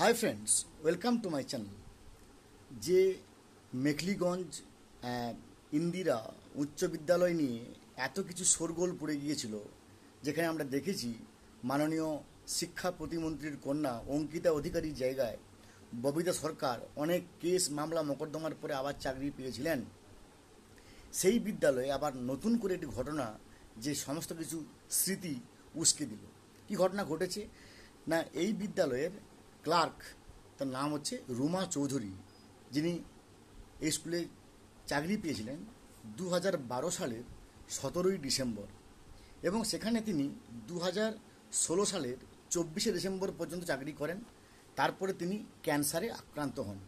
Hi friends welcome to my channel যে মেখলিগঞ্জ ইন্দিরা উচ্চ বিদ্যালয় নিয়ে এত কিছু শোরগোল পড়ে গিয়েছিল, যেখানে আমরা দেখেছি মাননীয় শিক্ষা প্রতিমন্ত্রীর কন্যা অঙ্কিতা অধিকারীর জায়গায় ববিতা সরকার অনেক কেস মামলা মোকদ্দমার পরে আবার চাকরি পেয়েছিলেন। সেই বিদ্যালয়ে আবার নতুন করে একটি ঘটনা, যে সমস্ত কিছু স্মৃতি উস্কে দিল। কি ঘটনা ঘটেছে? না, এই বিদ্যালয়ের ক্লার্ক, তার নাম হচ্ছে রুমা চৌধুরী, যিনি এই স্কুলে চাকরি পেয়েছিলেন দু হাজার বারো সালের সতেরোই ডিসেম্বর এবং সেখানে তিনি দু হাজার ষোলো সালের চব্বিশে ডিসেম্বর পর্যন্ত চাকরি করেন। তারপরে তিনি ক্যান্সারে আক্রান্ত হন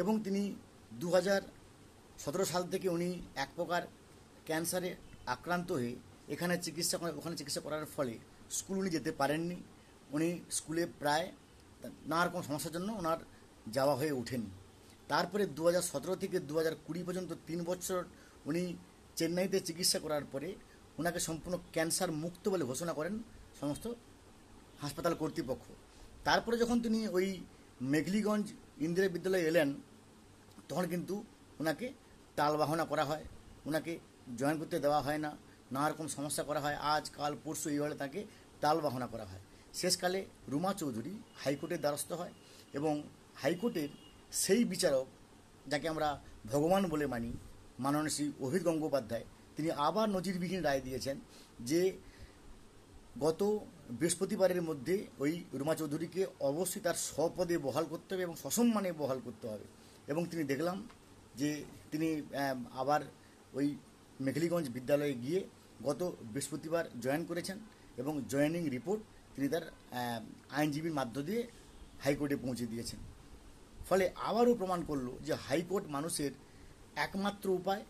এবং তিনি দু হাজার সতেরো সাল থেকে উনি এক প্রকার ক্যান্সারে আক্রান্ত হয়ে এখানে চিকিৎসা ওখানে চিকিৎসা করার ফলে স্কুল উনি যেতে পারেননি। উনি স্কুলে প্রায় নানা রকম সমস্যার জন্য ওনার যাওয়া হয়ে ওঠেনি। তারপরে দু হাজার সতেরো থেকে দু হাজার কুড়ি পর্যন্ত তিন বছর উনি চেন্নাইতে চিকিৎসা করার পরে ওনাকে সম্পূর্ণ ক্যান্সার মুক্ত বলে ঘোষণা করেন সমস্ত হাসপাতাল কর্তৃপক্ষ। তারপরে যখন তিনি ওই মেঘলিগঞ্জ ইন্দিরা বিদ্যালয়ে এলেন, তখন কিন্তু ওনাকে টালবাহনা করা হয়, ওনাকে জয়েন করতে দেওয়া হয় না নানা রকম সমস্যা করা হয়, আজ, কাল, পরশু এইভাবে তাকে টালবাহনা করা হয়। শেষকালে রুমা চৌধুরী হাইকোর্টের দ্বারস্থ হয় এবং হাইকোর্টের সেই বিচারক, যাকে আমরা ভগবান বলে মানি, মাননীয় শ্রী গঙ্গোপাধ্যায়, তিনি আবার নজিরবিহীন রায় দিয়েছেন যে গত বৃহস্পতিবারের মধ্যে ওই রুমা চৌধুরীকে অবশ্যই তার স্বপদে বহাল করতে হবে এবং সসম্মানে বহাল করতে হবে। এবং তিনি দেখলাম যে তিনি আবার ওই মেঘলিগঞ্জ বিদ্যালয়ে গিয়ে গত বৃহস্পতিবার জয়েন করেছেন এবং জয়েনিং রিপোর্ট তিনি তার আইনজীবীর মাধ্য দিয়ে হাইকোর্টে পৌঁছে দিয়েছেন। ফলে আবারও প্রমাণ করল যে হাইকোর্ট মানুষের একমাত্র উপায়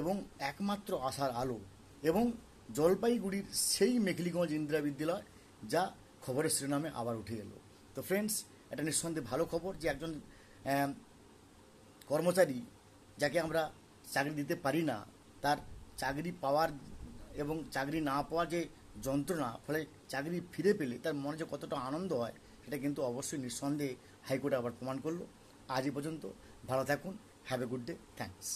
এবং একমাত্র আশার আলো এবং জলপাইগুড়ির সেই মেঘলিগঞ্জ ইন্দিরা বিদ্যালয় যা খবরের শিরোনামে আবার উঠে এলো। তো ফ্রেন্ডস এটা নিঃসন্দেহে ভালো খবর যে একজন কর্মচারী যাকে আমরা চাকরি দিতে পারি না, তার চাকরি পাওয়ার এবং চাকরি না পাওয়ার যে যন্ত্রণা, ফলে চাকরি ফিরে পেলে তার মনে যে কতটা আনন্দ হয়, সেটা কিন্তু অবশ্যই নিঃসন্দেহে হাইকোর্টে আবার প্রমাণ করল। আজই পর্যন্ত, ভালো থাকুন have a good day thanks